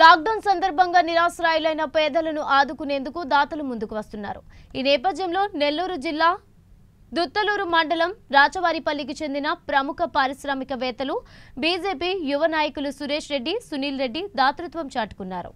Lockdown సందర్భంగా నిరాశ్రాయులైన పేదలను ఆదుకునేందుకు దాతలు ముందుకు వస్తున్నారు. ఈ నేపథ్యంలో నెల్లూరు జిల్లా దుత్తలూరు మండలం రాచవారిపల్లికి చెందిన ప్రముఖ పారిశ్రామికవేత్తలు బీజేపీ యువ నాయకులు సురేష్ రెడ్డి సునీల్ రెడ్డి దాతృత్వం చాటుకున్నారు.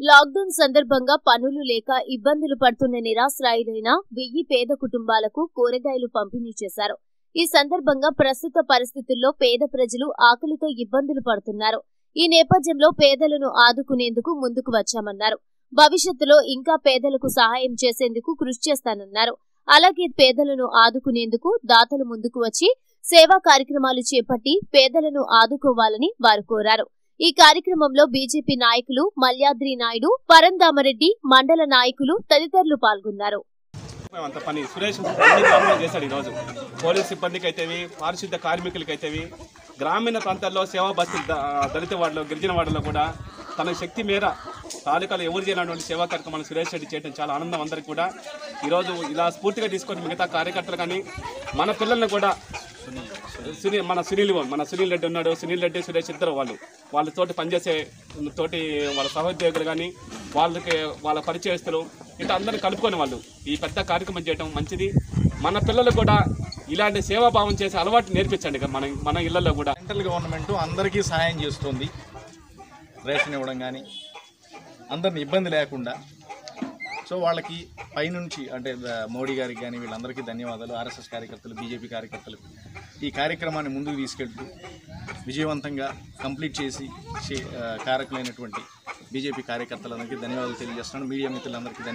లాక్డౌన్ సందర్భంగా పనులు లేక ఇబ్బందులు పడుతున్న నిరాశ్రాయులైన వెయ్యి పేద కుటుంబాలకు కూరగాయలు పంపిణీ చేశారు. ఈ సందర్భంగా ప్రస్తుత పరిస్థితుల్లో పేద ప్రజలు ఆకలితో ఇబ్బందులు పడుతున్నారు. ఈ నేపథ్యంలో పేదలను ఆదుకునేందుకు ముందుకు వచ్చామన్నారు. భవిష్యత్తులో ఇంకా పేదలకు సహాయం చేసేందుకు కృషి చేస్తానన్నారు. అలాగే పేదలను ఆదుకునేందుకు దాతలు ముందుకు వచ్చి సేవా కార్యక్రమాలు చేపట్టి పేదలను ఆదుకోవాలని వారు కోరారు. ఈ కార్యక్రమంలో బీజేపీ నాయకులు మల్యాద్రి నాయుడు పరందామరెడ్డి మండల నాయకులు తదితరులు పాల్గొన్నారు. అంత పని సురేష్ చేశాడు ఈరోజు. పోలీస్ సిబ్బందికి అయితేవి పారిశుద్ధ కార్మికులకి అయితేవి గ్రామీణ ప్రాంతాల్లో సేవా బస్సులు దళిత వాడలో గిరిజన వాడలో కూడా తన శక్తి మేర తాలూకాలు ఎవరు చేయనటువంటి సేవా కార్యక్రమాలు సురేష్ రెడ్డి చేయడం చాలా ఆనందం అందరికీ కూడా. ఈరోజు ఇలా స్ఫూర్తిగా తీసుకొని మిగతా కార్యకర్తలు కానీ మన పిల్లల్ని కూడా సునీల్ మన సునీల్ మన సునీల్ రెడ్డి ఉన్నాడు సునీల్ రెడ్డి సురేష్ ఇద్దరు వాళ్ళు. వాళ్ళతోటి పనిచేసే తోటి వాళ్ళ సహోద్యోగులు కానీ వాళ్ళకి వాళ్ళ పరిచయస్తులు ఇట్లా అందరిని కలుపుకొని వాళ్ళు ఈ పెద్ద కార్యక్రమం చేయడం మంచిది. మన పిల్లలు కూడా ఇలాంటి సేవాభావం చేసే అలవాటు నేర్పించండి మన మన ఇళ్ళలో కూడా. సెంట్రల్ గవర్నమెంట్ అందరికీ సహాయం చేస్తుంది. రేషన్ ఇవ్వడం కానీ అందరిని ఇబ్బంది లేకుండా. సో వాళ్ళకి పైనుంచి అంటే మోడీ గారికి కానీ వీళ్ళందరికీ ధన్యవాదాలు. ఆర్ఎస్ఎస్ కార్యకర్తలు బీజేపీ కార్యకర్తలు ఈ కార్యక్రమాన్ని ముందుకు తీసుకెళ్తూ విజయవంతంగా కంప్లీట్ చేసి చే- కారకులైనటువంటి బీజేపీ కార్యకర్తలందరికీ ధన్యవాదాలు తెలియజేస్తున్నాను. మీడియా మిత్రులందరికీ ధన్యవాదాలు.